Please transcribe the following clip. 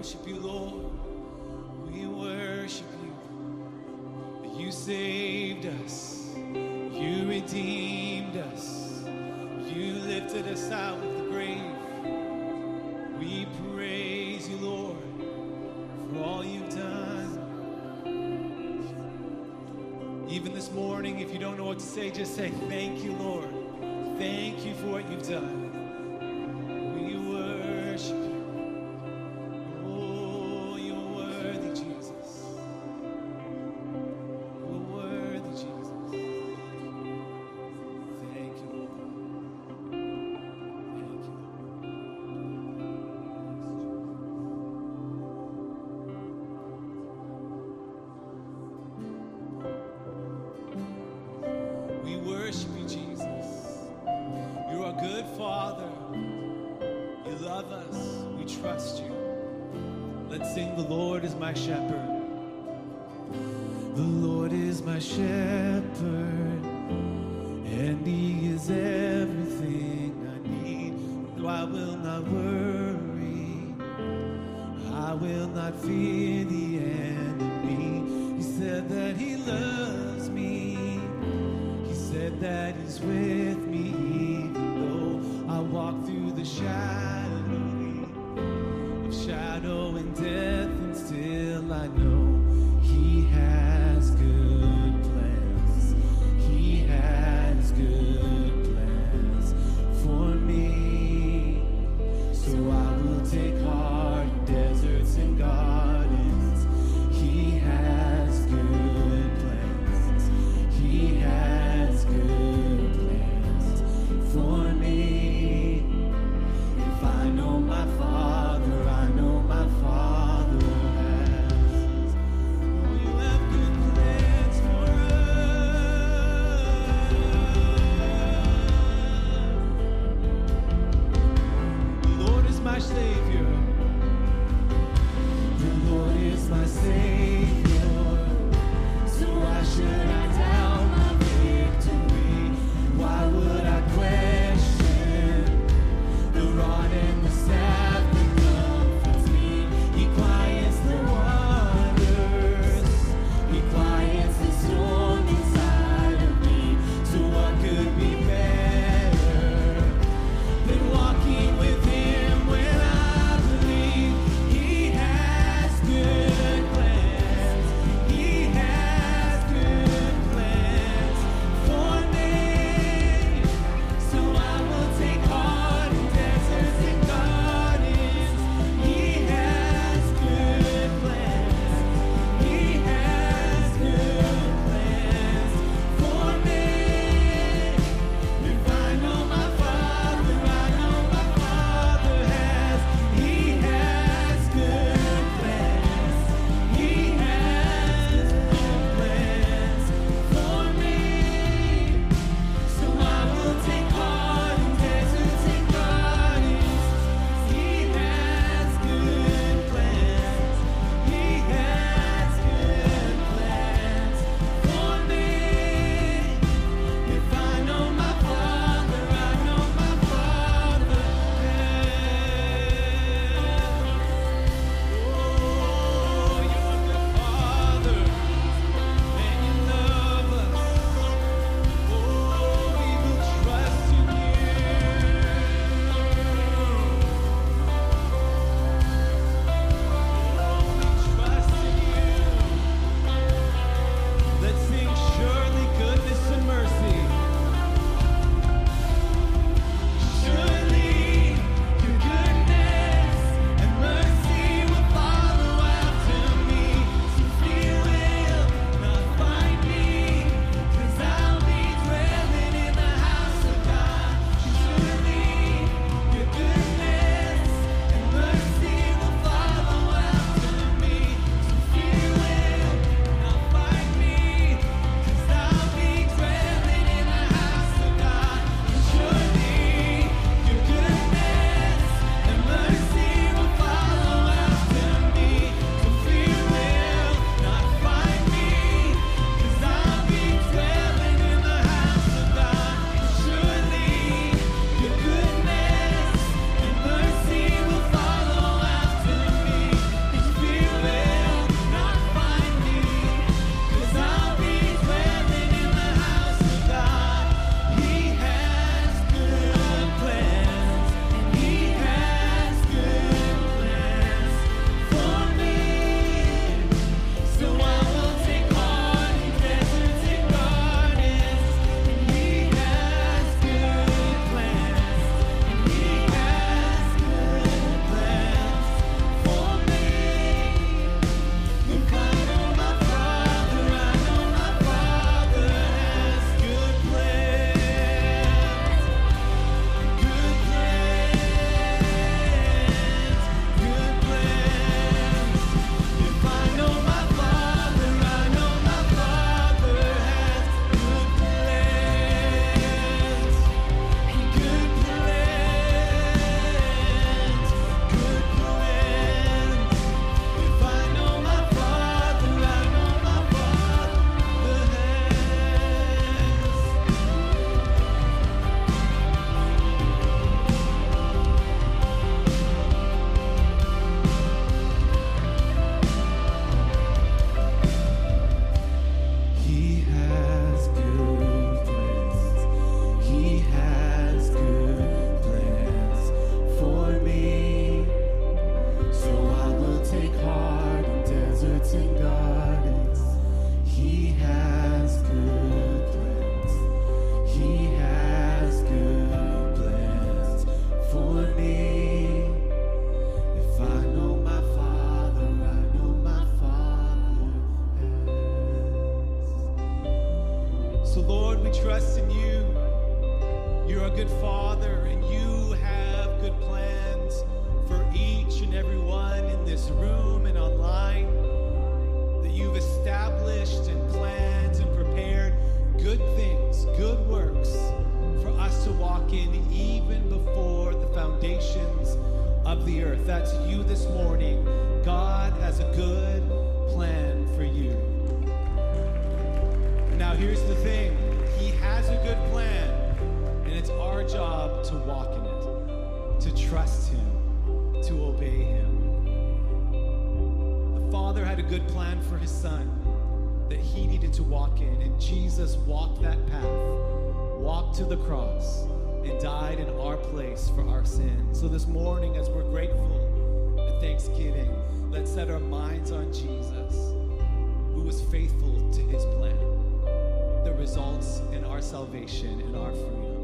worship you, Lord. We worship you. You saved us. You redeemed us. You lifted us out of the grave. We praise you, Lord, for all you've done. Even this morning, if you don't know what to say, just say, Thank you, Lord. Thank you for what you've done. Let's sing, The Lord is my shepherd. The Lord is my shepherd, and He is everything I need. No, I will not worry. I will not fear the enemy. He said that He loves me. He said that He's with me, even though I walk through the shadow of shadow and death, and still I know trust in you. You're a good father, and you have good plans for each and every one in this room and online. That you've established and planned and prepared good things, good works for us to walk in even before the foundations of the earth. That's you this morning. God has a good to trust Him, to obey Him. The Father had a good plan for His Son that He needed to walk in, and Jesus walked that path, walked to the cross, and died in our place for our sins. So this morning, as we're grateful at Thanksgiving, let's set our minds on Jesus, who was faithful to His plan that results in our salvation and our freedom.